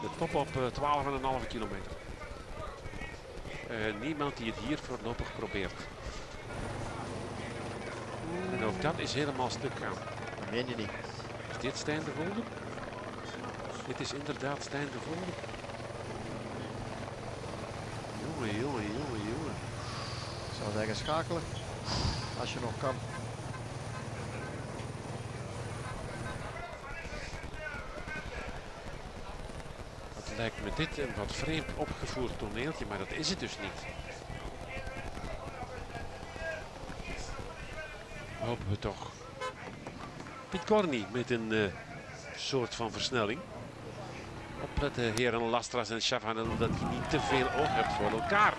De top op uh, 12,5 kilometer. Uh, niemand die het hier voorlopig probeert. En ook dat is helemaal stuk gaan. Dat meen je niet. Is dit Stijn de Volder? Dit is inderdaad Stijn de Volder. Jongen, jongen, jongen, jongen. Ik zou zeggen schakelen. Als je nog kan. Lijkt me dit een wat vreemd opgevoerd toneeltje, maar dat is het dus niet. Hopen we toch. Piet Corny met een uh, soort van versnelling. Opletten heren Lastras en Chavanel dat je niet te veel oog hebt voor elkaar.